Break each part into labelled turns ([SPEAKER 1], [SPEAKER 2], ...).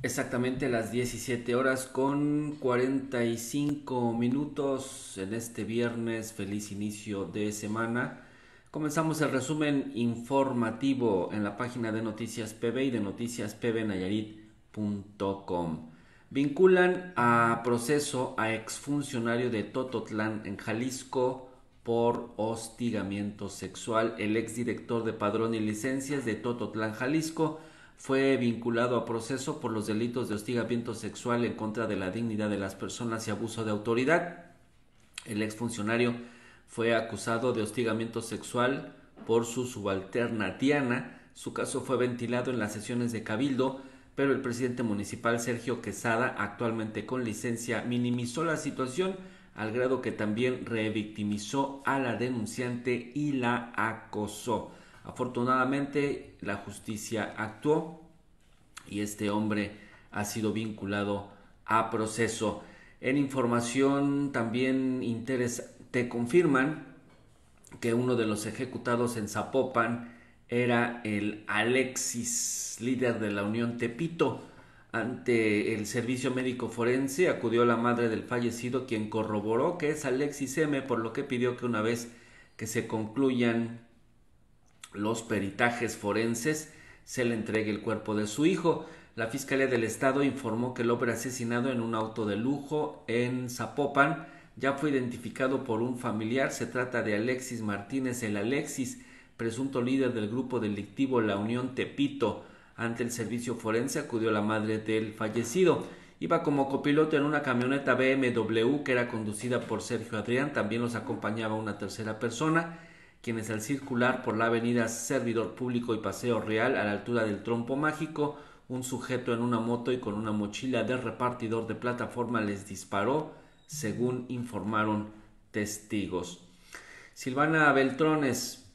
[SPEAKER 1] Exactamente las 17 horas con 45 minutos en este viernes. Feliz inicio de semana. Comenzamos el resumen informativo en la página de Noticias PB y de noticiaspbnayarit.com. Vinculan a proceso a exfuncionario de Tototlán en Jalisco por hostigamiento sexual. El exdirector de Padrón y Licencias de Tototlán, Jalisco, fue vinculado a proceso por los delitos de hostigamiento sexual en contra de la dignidad de las personas y abuso de autoridad. El exfuncionario fue acusado de hostigamiento sexual por su subalterna Diana. Su caso fue ventilado en las sesiones de Cabildo, pero el presidente municipal Sergio Quesada, actualmente con licencia, minimizó la situación al grado que también revictimizó a la denunciante y la acosó. Afortunadamente la justicia actuó y este hombre ha sido vinculado a proceso. En información también te confirman que uno de los ejecutados en Zapopan era el Alexis, líder de la Unión Tepito. Ante el servicio médico forense acudió la madre del fallecido quien corroboró que es Alexis M, por lo que pidió que una vez que se concluyan los peritajes forenses se le entregue el cuerpo de su hijo. La Fiscalía del Estado informó que el hombre asesinado en un auto de lujo en Zapopan ya fue identificado por un familiar. Se trata de Alexis Martínez el Alexis, presunto líder del grupo delictivo La Unión Tepito. Ante el servicio forense acudió la madre del fallecido. Iba como copiloto en una camioneta BMW que era conducida por Sergio Adrián. También los acompañaba una tercera persona quienes al circular por la avenida Servidor Público y Paseo Real a la altura del Trompo Mágico, un sujeto en una moto y con una mochila de repartidor de plataforma les disparó, según informaron testigos. Silvana Beltrones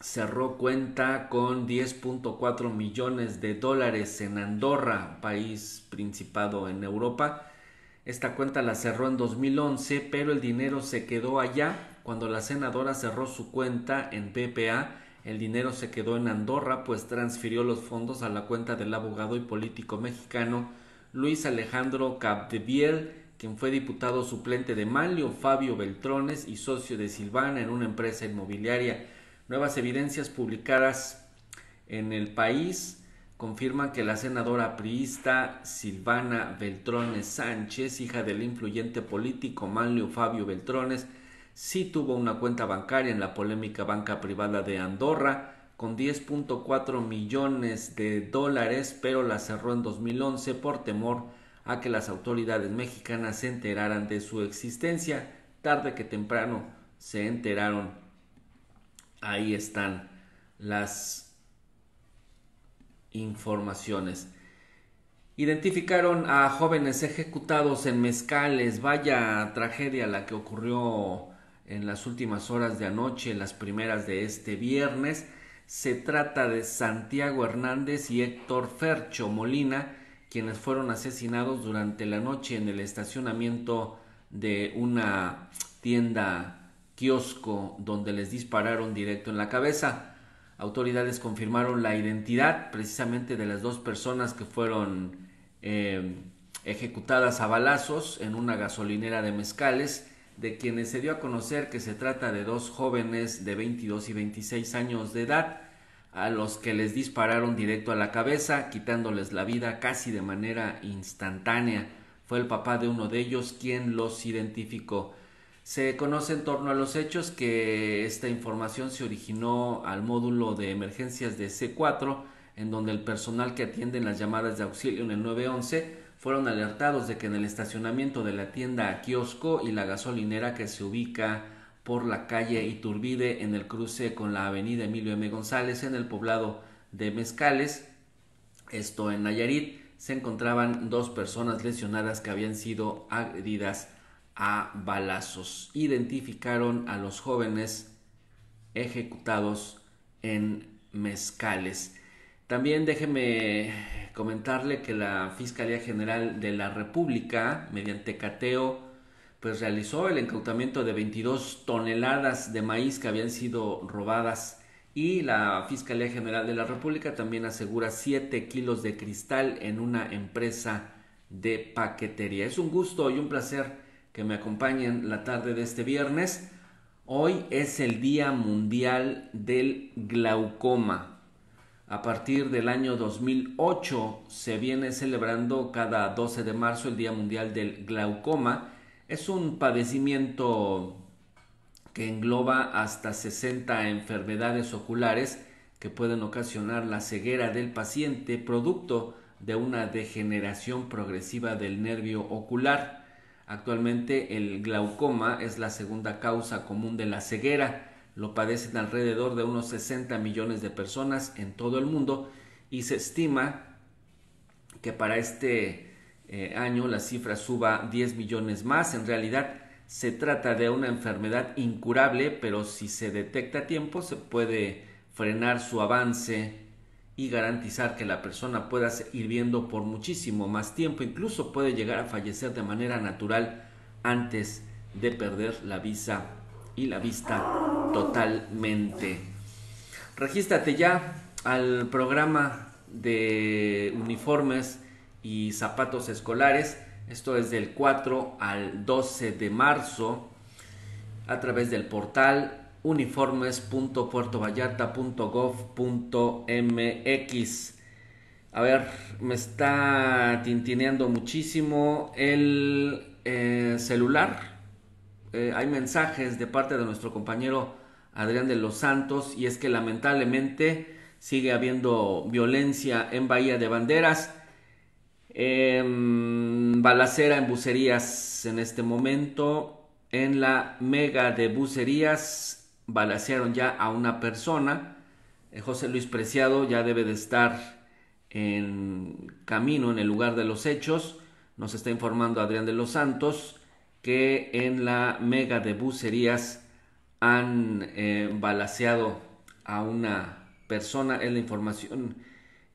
[SPEAKER 1] cerró cuenta con 10.4 millones de dólares en Andorra, país principado en Europa. Esta cuenta la cerró en 2011, pero el dinero se quedó allá cuando la senadora cerró su cuenta en PPA, el dinero se quedó en Andorra, pues transfirió los fondos a la cuenta del abogado y político mexicano Luis Alejandro Capdeviel, quien fue diputado suplente de Manlio Fabio Beltrones y socio de Silvana en una empresa inmobiliaria. Nuevas evidencias publicadas en el país confirman que la senadora priista Silvana Beltrones Sánchez, hija del influyente político Manlio Fabio Beltrones, sí tuvo una cuenta bancaria en la polémica banca privada de Andorra con 10.4 millones de dólares, pero la cerró en 2011 por temor a que las autoridades mexicanas se enteraran de su existencia. Tarde que temprano se enteraron. Ahí están las informaciones. Identificaron a jóvenes ejecutados en mezcales. Vaya tragedia la que ocurrió en las últimas horas de anoche, las primeras de este viernes. Se trata de Santiago Hernández y Héctor Fercho Molina, quienes fueron asesinados durante la noche en el estacionamiento de una tienda kiosco donde les dispararon directo en la cabeza. Autoridades confirmaron la identidad precisamente de las dos personas que fueron eh, ejecutadas a balazos en una gasolinera de mezcales de quienes se dio a conocer que se trata de dos jóvenes de 22 y 26 años de edad, a los que les dispararon directo a la cabeza, quitándoles la vida casi de manera instantánea. Fue el papá de uno de ellos quien los identificó. Se conoce en torno a los hechos que esta información se originó al módulo de emergencias de C4, en donde el personal que atiende las llamadas de auxilio en el 911 fueron alertados de que en el estacionamiento de la tienda Kiosco y la gasolinera que se ubica por la calle Iturbide en el cruce con la avenida Emilio M. González en el poblado de Mezcales, esto en Nayarit, se encontraban dos personas lesionadas que habían sido agredidas a balazos. Identificaron a los jóvenes ejecutados en Mezcales. También déjeme comentarle que la Fiscalía General de la República, mediante cateo, pues realizó el incautamiento de 22 toneladas de maíz que habían sido robadas Y la Fiscalía General de la República también asegura 7 kilos de cristal en una empresa de paquetería. Es un gusto y un placer que me acompañen la tarde de este viernes. Hoy es el Día Mundial del Glaucoma. A partir del año 2008 se viene celebrando cada 12 de marzo el Día Mundial del Glaucoma. Es un padecimiento que engloba hasta 60 enfermedades oculares que pueden ocasionar la ceguera del paciente producto de una degeneración progresiva del nervio ocular. Actualmente el glaucoma es la segunda causa común de la ceguera. Lo padecen alrededor de unos 60 millones de personas en todo el mundo y se estima que para este eh, año la cifra suba 10 millones más. En realidad se trata de una enfermedad incurable, pero si se detecta a tiempo se puede frenar su avance y garantizar que la persona pueda seguir viendo por muchísimo más tiempo, incluso puede llegar a fallecer de manera natural antes de perder la visa y la vista totalmente. Regístrate ya al programa de uniformes y zapatos escolares. Esto es del 4 al 12 de marzo a través del portal uniformes.puertovallarta.gov.mx. A ver, me está tintineando muchísimo el eh, celular. Eh, hay mensajes de parte de nuestro compañero Adrián de los Santos y es que lamentablemente sigue habiendo violencia en Bahía de Banderas. Em, balacera en bucerías en este momento. En la mega de bucerías balacearon ya a una persona. Eh, José Luis Preciado ya debe de estar en camino en el lugar de los hechos. Nos está informando Adrián de los Santos que en la mega de bucerías han eh, balaceado a una persona. Es la información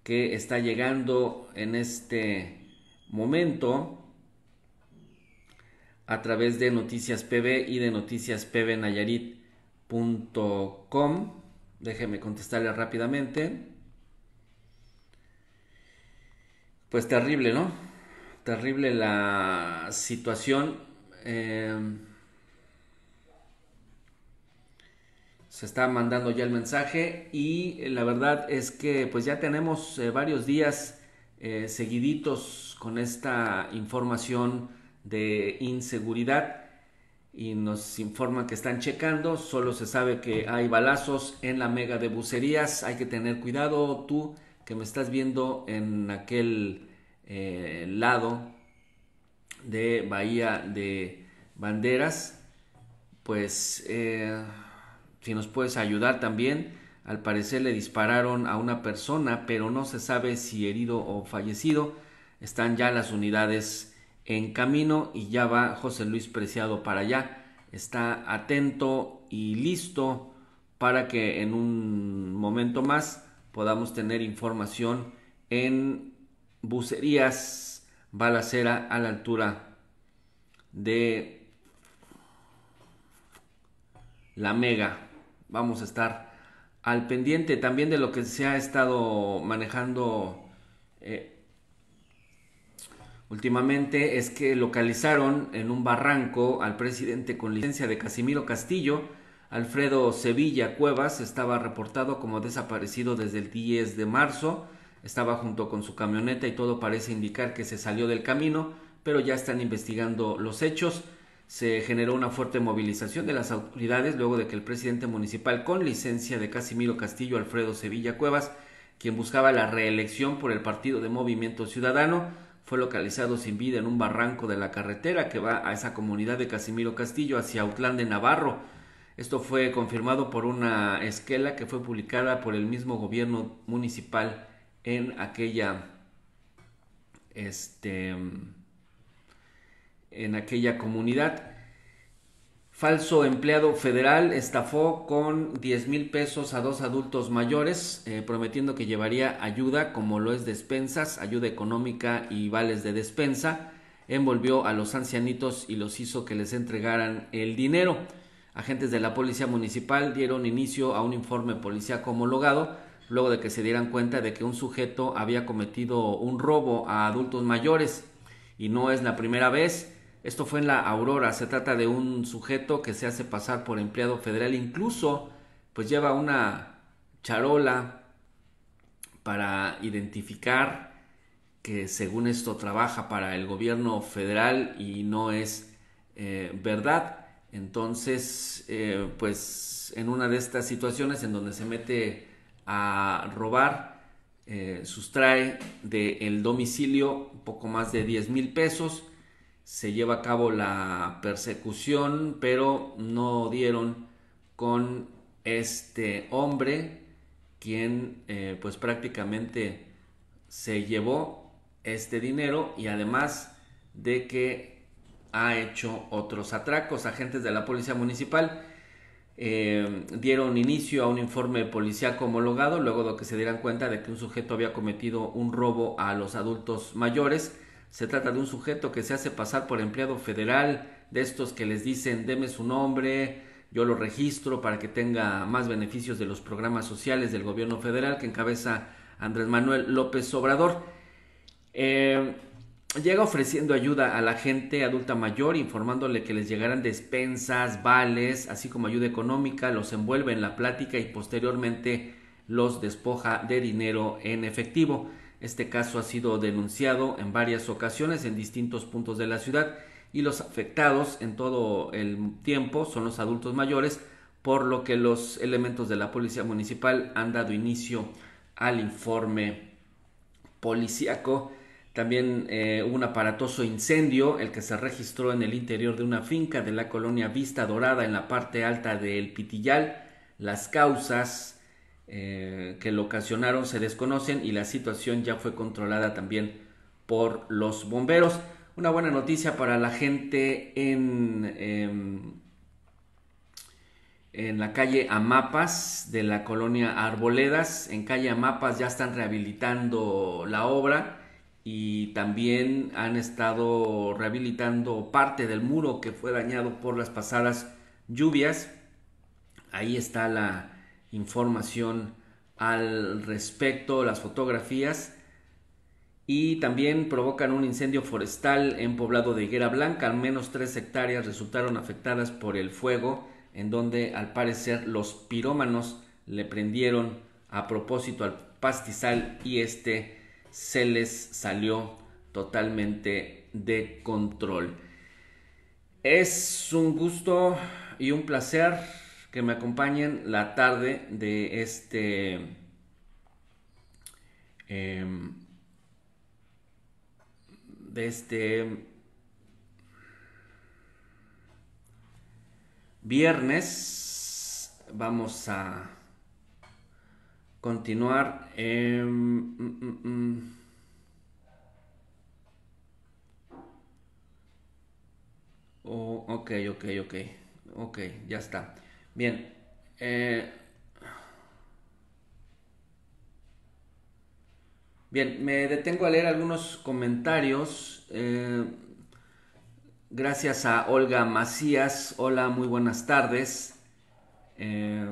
[SPEAKER 1] que está llegando en este momento a través de Noticias PB y de Noticias PB Nayarit com. Déjeme contestarle rápidamente. Pues terrible, ¿no? Terrible la situación. Eh, se está mandando ya el mensaje y la verdad es que pues ya tenemos eh, varios días eh, seguiditos con esta información de inseguridad y nos informan que están checando. Solo se sabe que hay balazos en la mega de bucerías. Hay que tener cuidado tú que me estás viendo en aquel eh, lado de Bahía de Banderas. Pues eh, si nos puedes ayudar también. Al parecer le dispararon a una persona, pero no se sabe si herido o fallecido. Están ya las unidades en camino y ya va José Luis Preciado para allá. Está atento y listo para que en un momento más podamos tener información en bucerías balacera a la altura de la mega. Vamos a estar al pendiente también de lo que se ha estado manejando eh, últimamente es que localizaron en un barranco al presidente con licencia de Casimiro Castillo. Alfredo Sevilla Cuevas estaba reportado como desaparecido desde el 10 de marzo. Estaba junto con su camioneta y todo parece indicar que se salió del camino, pero ya están investigando los hechos. Se generó una fuerte movilización de las autoridades luego de que el presidente municipal con licencia de Casimiro Castillo, Alfredo Sevilla Cuevas, quien buscaba la reelección por el Partido de Movimiento Ciudadano, fue localizado sin vida en un barranco de la carretera que va a esa comunidad de Casimiro Castillo hacia Autlán de Navarro. Esto fue confirmado por una esquela que fue publicada por el mismo gobierno municipal en aquella este en aquella comunidad. Falso empleado federal estafó con 10 mil pesos a dos adultos mayores, eh, prometiendo que llevaría ayuda como lo es despensas, ayuda económica y vales de despensa. Envolvió a los ancianitos y los hizo que les entregaran el dinero. Agentes de la Policía Municipal dieron inicio a un informe policíaco homologado luego de que se dieran cuenta de que un sujeto había cometido un robo a adultos mayores y no es la primera vez. Esto fue en la Aurora. Se trata de un sujeto que se hace pasar por empleado federal. Incluso, pues lleva una charola para identificar que según esto trabaja para el gobierno federal y no es eh, verdad. Entonces, eh, pues en una de estas situaciones en donde se mete a robar, eh, sustrae del domicilio un poco más de 10 mil pesos, se lleva a cabo la persecución, pero no dieron con este hombre, quien eh, pues prácticamente se llevó este dinero y además de que ha hecho otros atracos. Agentes de la Policía Municipal eh, dieron inicio a un informe policiaco homologado luego de que se dieran cuenta de que un sujeto había cometido un robo a los adultos mayores. Se trata de un sujeto que se hace pasar por empleado federal, de estos que les dicen deme su nombre, yo lo registro para que tenga más beneficios de los programas sociales del gobierno federal que encabeza Andrés Manuel López Obrador. Eh, llega ofreciendo ayuda a la gente adulta mayor, informándole que les llegarán despensas, vales, así como ayuda económica, los envuelve en la plática y posteriormente los despoja de dinero en efectivo. Este caso ha sido denunciado en varias ocasiones en distintos puntos de la ciudad y los afectados en todo el tiempo son los adultos mayores, por lo que los elementos de la Policía Municipal han dado inicio al informe policíaco también eh, hubo un aparatoso incendio, el que se registró en el interior de una finca de la colonia Vista Dorada en la parte alta del Pitillal. Las causas eh, que lo ocasionaron se desconocen y la situación ya fue controlada también por los bomberos. Una buena noticia para la gente en, em, en la calle Amapas de la colonia Arboledas. En calle Amapas ya están rehabilitando la obra y también han estado rehabilitando parte del muro que fue dañado por las pasadas lluvias. Ahí está la información al respecto, las fotografías. Y también provocan un incendio forestal en poblado de Higuera Blanca. Al menos tres hectáreas resultaron afectadas por el fuego, en donde al parecer los pirómanos le prendieron a propósito al pastizal y este se les salió totalmente de control. Es un gusto y un placer que me acompañen la tarde de este em, de este viernes vamos a continuar. Eh, oh, ok, ok, ok. Ok, ya está. Bien. Eh, bien, me detengo a leer algunos comentarios. Eh, gracias a Olga Macías. Hola, muy buenas tardes. Eh,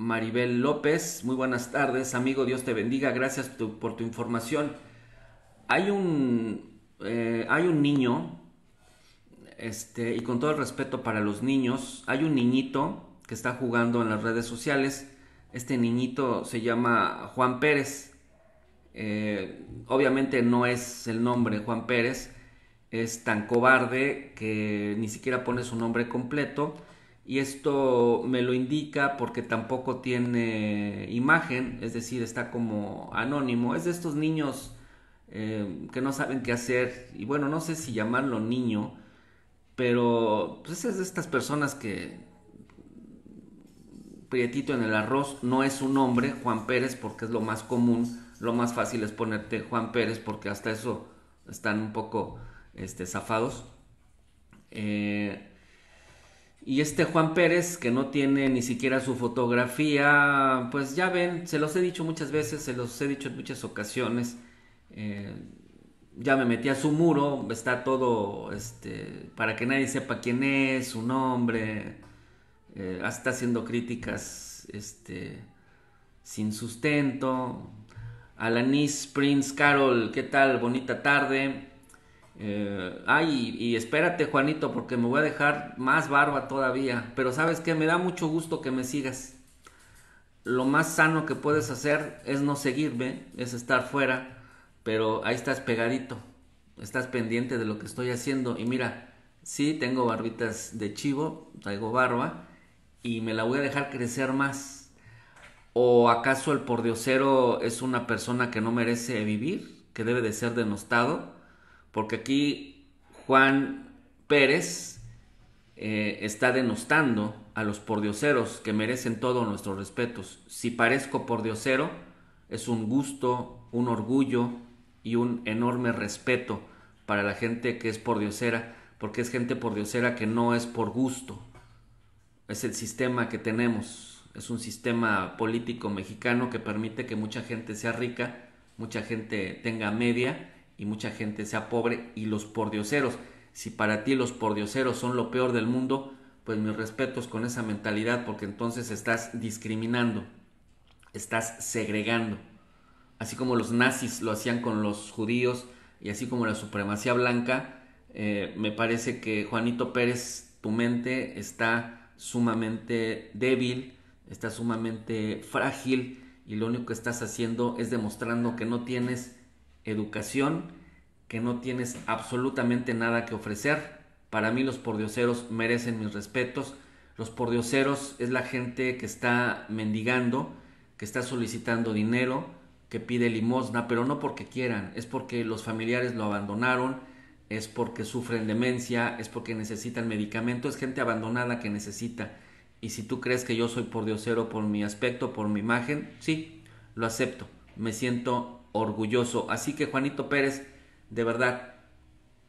[SPEAKER 1] Maribel López, muy buenas tardes, amigo, Dios te bendiga, gracias por tu información. Hay un, eh, hay un niño, este, y con todo el respeto para los niños, hay un niñito que está jugando en las redes sociales. Este niñito se llama Juan Pérez. Eh, obviamente no es el nombre Juan Pérez, es tan cobarde que ni siquiera pone su nombre completo y esto me lo indica porque tampoco tiene imagen, es decir, está como anónimo. Es de estos niños eh, que no saben qué hacer y bueno, no sé si llamarlo niño, pero pues es de estas personas que prietito en el arroz no es un nombre, Juan Pérez, porque es lo más común, lo más fácil es ponerte Juan Pérez porque hasta eso están un poco este, zafados. Eh, y este Juan Pérez, que no tiene ni siquiera su fotografía, pues ya ven, se los he dicho muchas veces, se los he dicho en muchas ocasiones. Eh, ya me metí a su muro, está todo este, para que nadie sepa quién es, su nombre. eh, está haciendo críticas este, sin sustento. Alanis Prince Carol, ¿qué tal? Bonita tarde. Eh, ay, y, espérate, Juanito, porque me voy a dejar más barba todavía. Pero sabes que me da mucho gusto que me sigas. Lo más sano que puedes hacer es no seguirme, es estar fuera, pero ahí estás pegadito, estás pendiente de lo que estoy haciendo. Y mira, sí, tengo barbitas de chivo, traigo barba, y me la voy a dejar crecer más. ¿O acaso el pordiosero es una persona que no merece vivir, que debe de ser denostado? Porque aquí Juan Pérez eh, está denostando a los pordioseros que merecen todos nuestros respetos. Si parezco pordiosero, es un gusto, un orgullo y un enorme respeto para la gente que es pordiosera, porque es gente pordiosera que no es por gusto. Es el sistema que tenemos, es un sistema político mexicano que permite que mucha gente sea rica, mucha gente tenga media y mucha gente sea pobre y los pordioseros. Si para ti los pordioseros son lo peor del mundo, pues mis respetos con esa mentalidad porque entonces estás discriminando, estás segregando. Así como los nazis lo hacían con los judíos y así como la supremacía blanca, eh, me parece que Juanito Pérez, tu mente está sumamente débil, está sumamente frágil y lo único que estás haciendo es demostrando que no tienes educación, que no tienes absolutamente nada que ofrecer. Para mí los pordioseros merecen mis respetos. Los pordioseros es la gente que está mendigando, que está solicitando dinero, que pide limosna, pero no porque quieran, es porque los familiares lo abandonaron, es porque sufren demencia, es porque necesitan medicamento, es gente abandonada que necesita. Y si tú crees que yo soy pordiosero por mi aspecto, por mi imagen, sí, lo acepto. Me siento orgulloso. Así que Juanito Pérez, de verdad,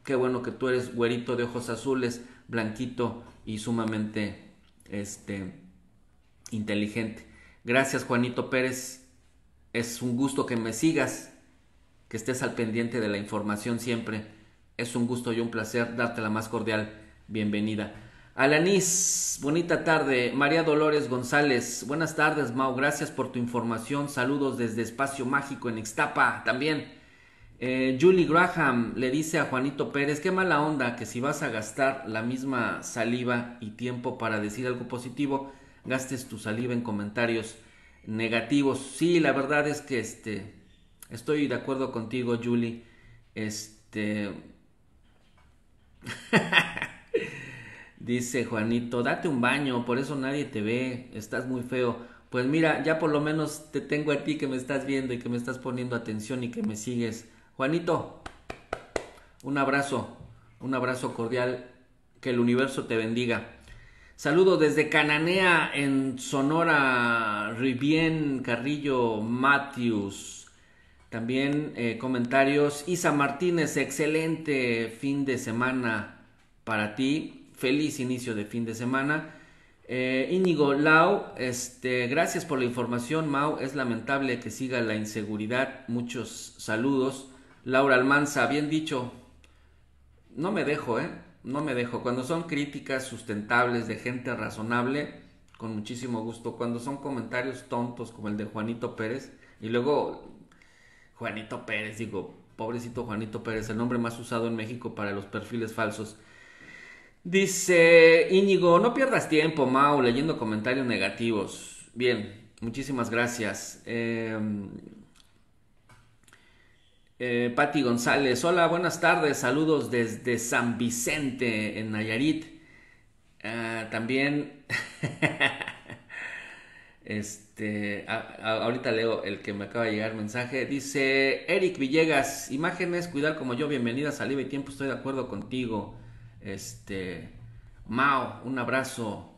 [SPEAKER 1] qué bueno que tú eres güerito de ojos azules, blanquito y sumamente este inteligente. Gracias Juanito Pérez. Es un gusto que me sigas, que estés al pendiente de la información siempre. Es un gusto y un placer darte la más cordial bienvenida. Alanis, bonita tarde. María Dolores González, buenas tardes, Mau. Gracias por tu información. Saludos desde Espacio Mágico en Ixtapa también. Eh, Julie Graham le dice a Juanito Pérez, qué mala onda que si vas a gastar la misma saliva y tiempo para decir algo positivo, gastes tu saliva en comentarios negativos. Sí, la verdad es que este, estoy de acuerdo contigo, Julie. Este... Dice Juanito, date un baño, por eso nadie te ve, estás muy feo. Pues mira, ya por lo menos te tengo a ti que me estás viendo y que me estás poniendo atención y que me sigues. Juanito, un abrazo, un abrazo cordial, que el universo te bendiga. Saludo desde Cananea en Sonora, Ribien Carrillo Matthews. También eh, comentarios. Isa Martínez, excelente fin de semana para ti feliz inicio de fin de semana. Eh, Íñigo Lau, este, gracias por la información, Mau. Es lamentable que siga la inseguridad. Muchos saludos. Laura Almanza, bien dicho. No me dejo, ¿eh? No me dejo. Cuando son críticas sustentables de gente razonable, con muchísimo gusto. Cuando son comentarios tontos como el de Juanito Pérez, y luego Juanito Pérez, digo, pobrecito Juanito Pérez, el nombre más usado en México para los perfiles falsos. Dice Íñigo, no pierdas tiempo, Mau, leyendo comentarios negativos. Bien, muchísimas gracias. Eh, eh, González, hola, buenas tardes, saludos desde San Vicente, en Nayarit. Ah, también, este, ahorita leo el que me acaba de llegar mensaje. Dice Eric Villegas, imágenes, cuidar como yo, bienvenida, saliva y tiempo, estoy de acuerdo contigo. Este, Mao, un abrazo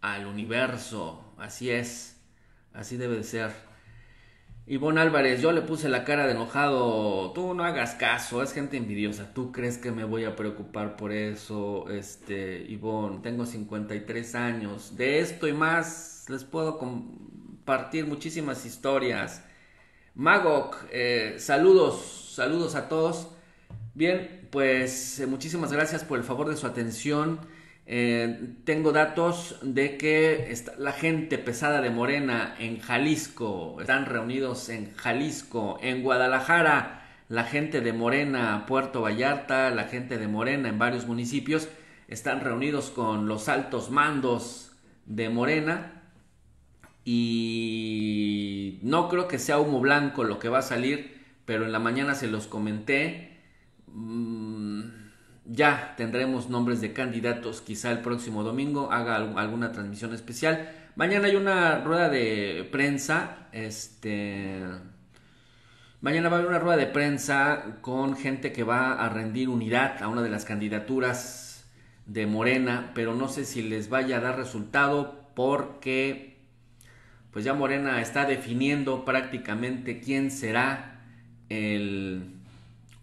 [SPEAKER 1] al universo, así es, así debe de ser. Ivonne Álvarez, yo le puse la cara de enojado, tú no hagas caso, es gente envidiosa, tú crees que me voy a preocupar por eso, este, Ivonne, tengo 53 años, de esto y más les puedo compartir muchísimas historias. Magok, eh, saludos, saludos a todos. Bien, pues eh, muchísimas gracias por el favor de su atención. Eh, tengo datos de que la gente pesada de Morena en Jalisco, están reunidos en Jalisco, en Guadalajara, la gente de Morena, Puerto Vallarta, la gente de Morena en varios municipios, están reunidos con los altos mandos de Morena y no creo que sea humo blanco lo que va a salir, pero en la mañana se los comenté. Mm, ya tendremos nombres de candidatos, quizá el próximo domingo haga alguna transmisión especial. Mañana hay una rueda de prensa, este Mañana va a haber una rueda de prensa con gente que va a rendir unidad a una de las candidaturas de Morena, pero no sé si les vaya a dar resultado porque pues ya Morena está definiendo prácticamente quién será el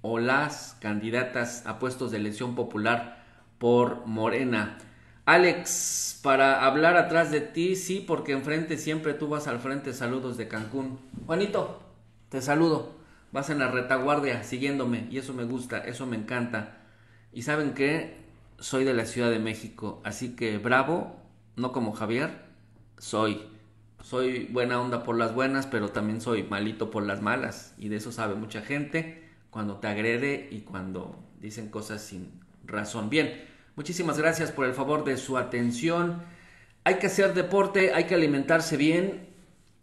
[SPEAKER 1] o las candidatas a puestos de elección popular por Morena. Alex, para hablar atrás de ti, sí, porque enfrente siempre tú vas al frente. Saludos de Cancún. Juanito, te saludo. Vas en la retaguardia siguiéndome y eso me gusta, eso me encanta. Y saben que soy de la Ciudad de México, así que bravo, no como Javier, soy. Soy buena onda por las buenas, pero también soy malito por las malas. Y de eso sabe mucha gente cuando te agrede y cuando dicen cosas sin razón. Bien, muchísimas gracias por el favor de su atención. Hay que hacer deporte, hay que alimentarse bien,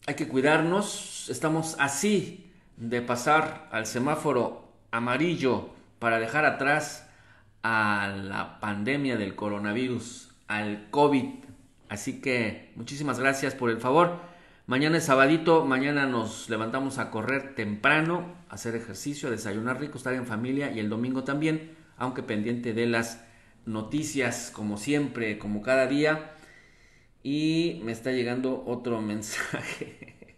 [SPEAKER 1] hay que cuidarnos. Estamos así de pasar al semáforo amarillo para dejar atrás a la pandemia del coronavirus, al COVID. Así que muchísimas gracias por el favor. Mañana es sabadito, mañana nos levantamos a correr temprano, a hacer ejercicio, a desayunar rico, estar en familia y el domingo también, aunque pendiente de las noticias como siempre, como cada día. Y me está llegando otro mensaje.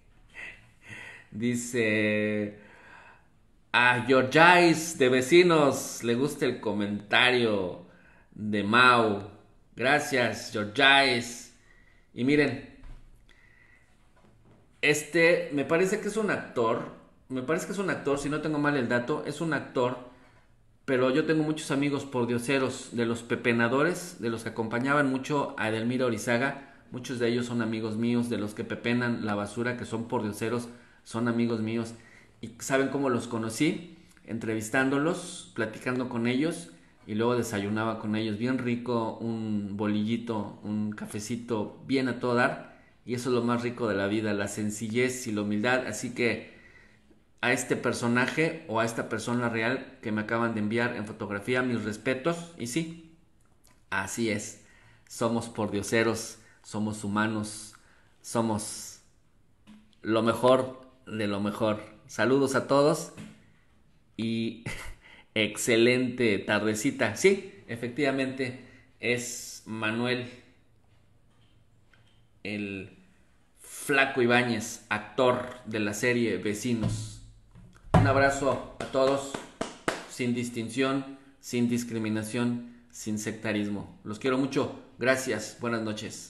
[SPEAKER 1] Dice a Georgiais de vecinos, le gusta el comentario de Mau. Gracias, Georgiais. Y miren, este, me parece que es un actor, me parece que es un actor, si no tengo mal el dato, es un actor, pero yo tengo muchos amigos por dioseros de los pepenadores, de los que acompañaban mucho a Edelmira Orizaga, muchos de ellos son amigos míos, de los que pepenan la basura, que son por dioseros, son amigos míos, y saben cómo los conocí, entrevistándolos, platicando con ellos, y luego desayunaba con ellos. Bien rico, un bolillito, un cafecito bien a todo dar y eso es lo más rico de la vida, la sencillez y la humildad. Así que a este personaje o a esta persona real que me acaban de enviar en fotografía, mis respetos. Y sí, así es. Somos pordioseros, somos humanos, somos lo mejor de lo mejor. Saludos a todos y excelente tardecita. Sí, efectivamente es Manuel el Flaco Ibáñez, actor de la serie Vecinos. Un abrazo a todos, sin distinción, sin discriminación, sin sectarismo. Los quiero mucho. Gracias. Buenas noches.